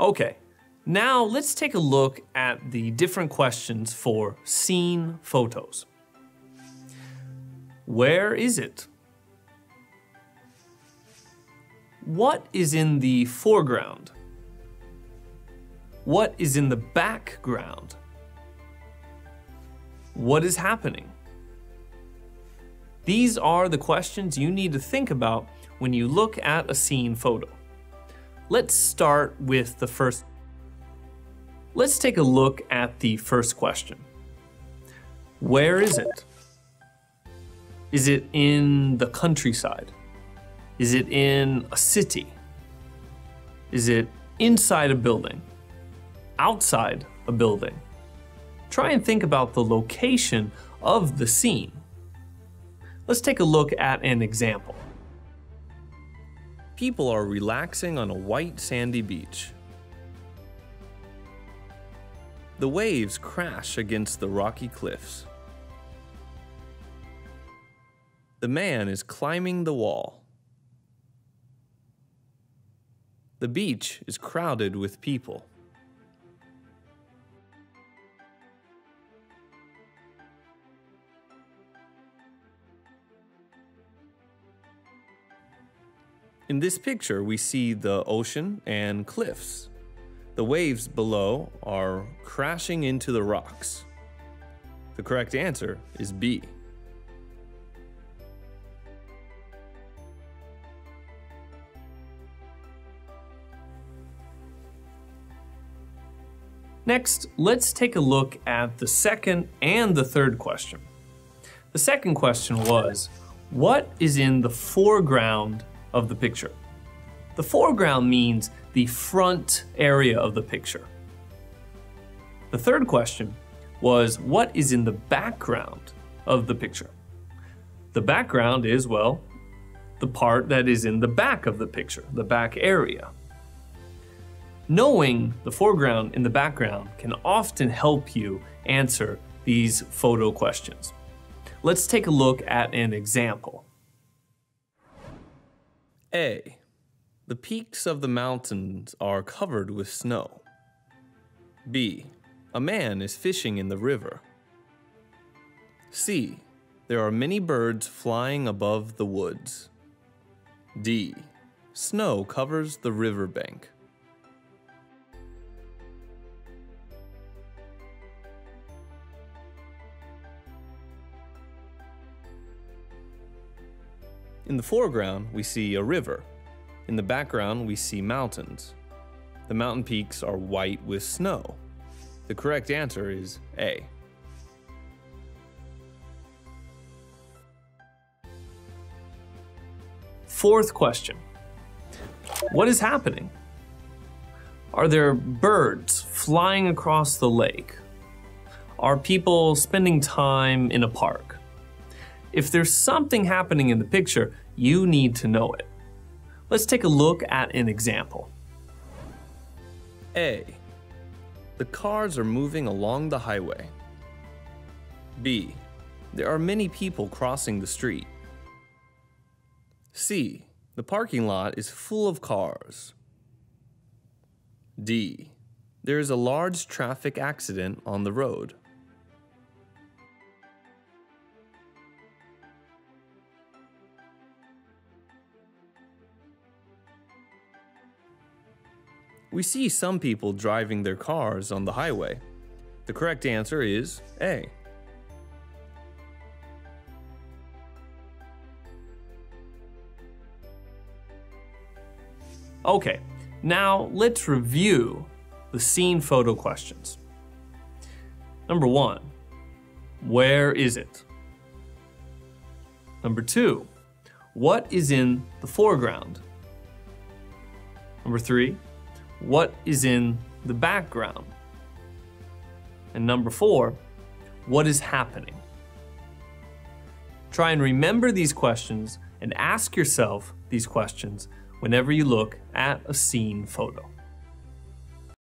Okay, now let's take a look at the different questions for scene photos. Where is it? What is in the foreground? What is in the background? What is happening? These are the questions you need to think about when you look at a scene photo. Let's start with the first. Let's take a look at the first question. Where is it? Is it in the countryside? Is it in a city? Is it inside a building? Outside a building? Try and think about the location of the scene. Let's take a look at an example. People are relaxing on a white sandy beach. The waves crash against the rocky cliffs. The man is climbing the wall. The beach is crowded with people. In this picture, we see the ocean and cliffs. The waves below are crashing into the rocks. The correct answer is B. Next, let's take a look at the second and the third question. The second question was, what is in the foreground of the picture? The foreground means the front area of the picture. The third question was, what is in the background of the picture? The background is, well, the part that is in the back of the picture, the back area. Knowing the foreground and the background can often help you answer these photo questions. Let's take a look at an example. A. The peaks of the mountains are covered with snow. B. A man is fishing in the river. C. There are many birds flying above the woods. D. Snow covers the riverbank. In the foreground, we see a river. In the background, we see mountains. The mountain peaks are white with snow. The correct answer is A. Fourth question What is happening? Are there birds flying across the lake? Are people spending time in a park? If there's something happening in the picture, you need to know it. Let's take a look at an example. A. The cars are moving along the highway. B. There are many people crossing the street. C. The parking lot is full of cars. D. There is a large traffic accident on the road. We see some people driving their cars on the highway. The correct answer is A. Okay, now let's review the scene photo questions. Number one, where is it? Number two, what is in the foreground? Number three, what is in the background? And number four, what is happening? Try and remember these questions and ask yourself these questions whenever you look at a scene photo.